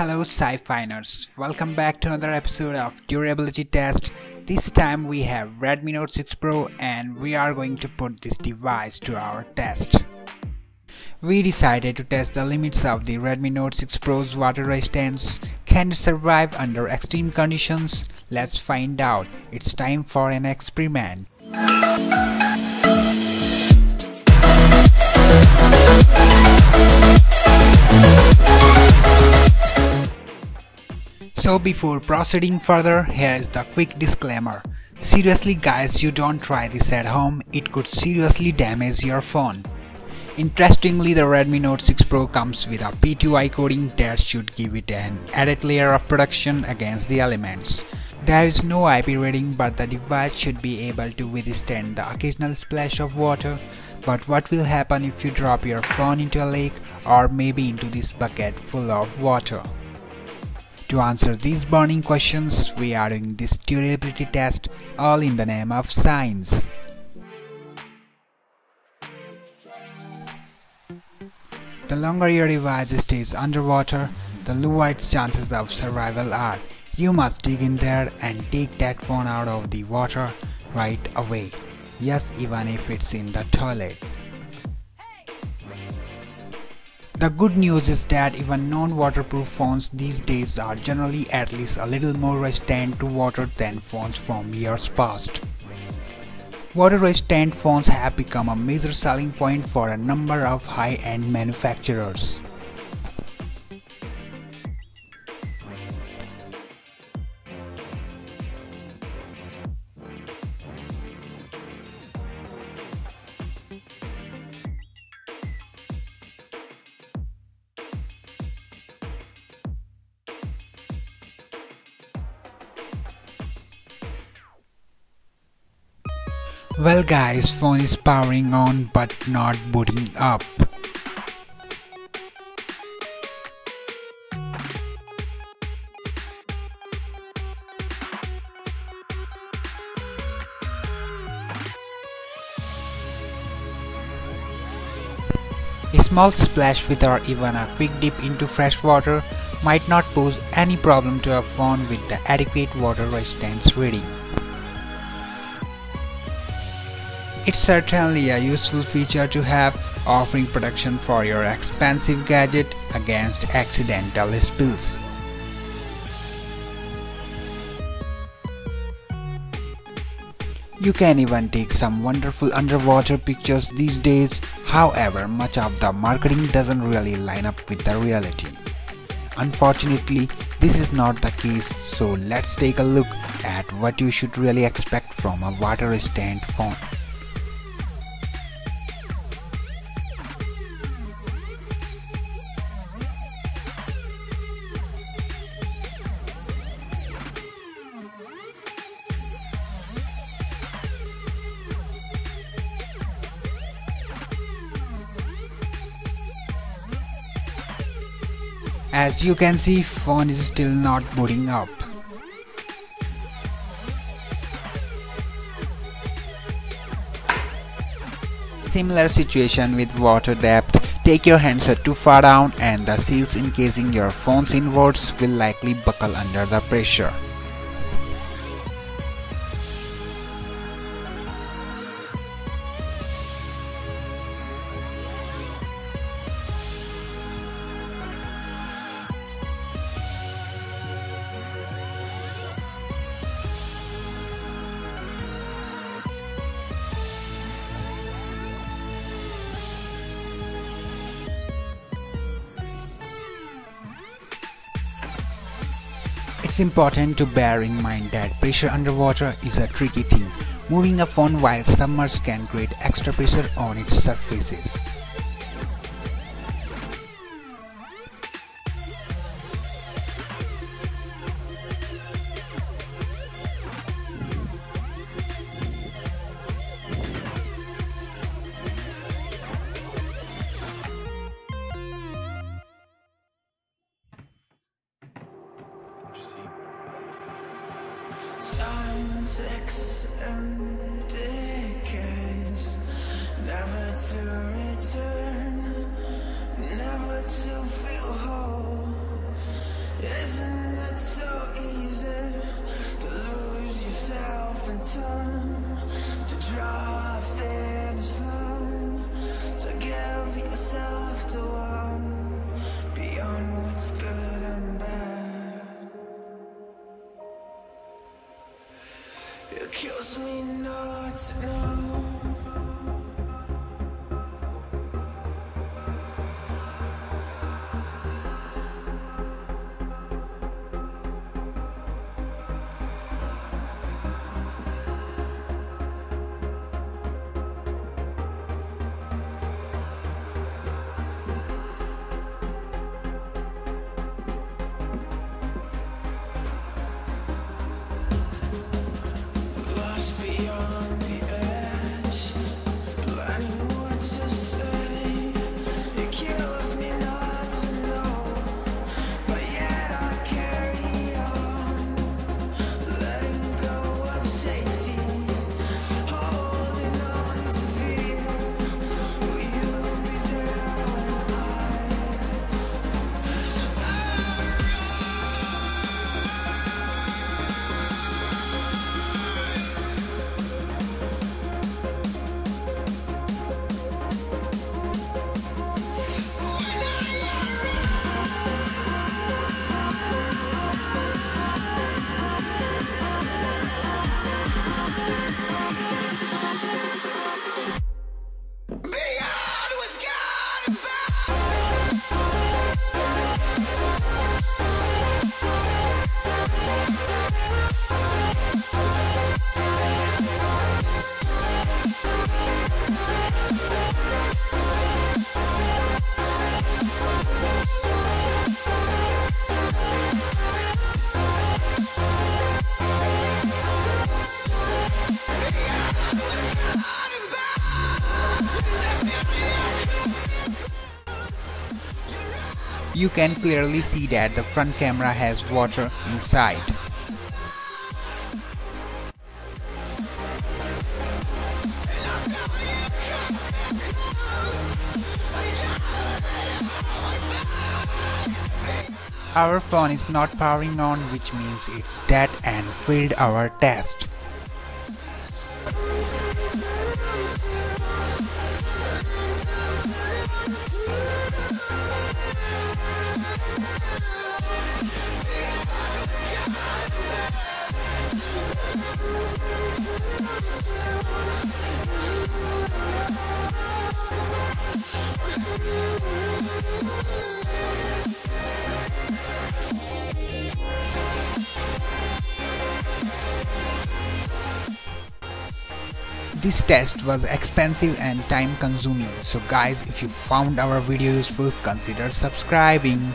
Hello sci-finers, welcome back to another episode of Durability Test. This time we have Redmi Note 6 Pro and we are going to put this device to our test. We decided to test the limits of the Redmi Note 6 Pro's water resistance. Can it survive under extreme conditions? Let's find out. It's time for an experiment. So before proceeding further, here is the quick disclaimer. Seriously guys, you don't try this at home, it could seriously damage your phone. Interestingly, the Redmi Note 6 Pro comes with a P2i coating that should give it an added layer of protection against the elements. There is no IP rating but the device should be able to withstand the occasional splash of water. But what will happen if you drop your phone into a lake or maybe into this bucket full of water? To answer these burning questions, we are doing this durability test all in the name of science. The longer your device stays underwater, the lower its chances of survival are. You must dig in there and take that phone out of the water right away. Yes, even if it's in the toilet. The good news is that even non-waterproof phones these days are generally at least a little more resistant to water than phones from years past. Water resistant phones have become a major selling point for a number of high-end manufacturers. Well guys, phone is powering on but not booting up. A small splash with or even a quick dip into fresh water might not pose any problem to a phone with the adequate water resistance rating. It's certainly a useful feature to have, offering protection for your expensive gadget against accidental spills. You can even take some wonderful underwater pictures these days, however much of the marketing doesn't really line up with the reality. Unfortunately, this is not the case so let's take a look at what you should really expect from a water resistant phone. As you can see phone is still not booting up. Similar situation with water depth. Take your handset too far down and the seals encasing your phone's inwards will likely buckle under the pressure. It's important to bear in mind that pressure underwater is a tricky thing. Moving a phone while submerged can create extra pressure on its surfaces. Ticks and never to return, never to feel whole. Kills me not to know. You can clearly see that the front camera has water inside. Our phone is not powering on which means it's dead and failed our test. This test was expensive and time consuming so guys if you found our video useful consider subscribing.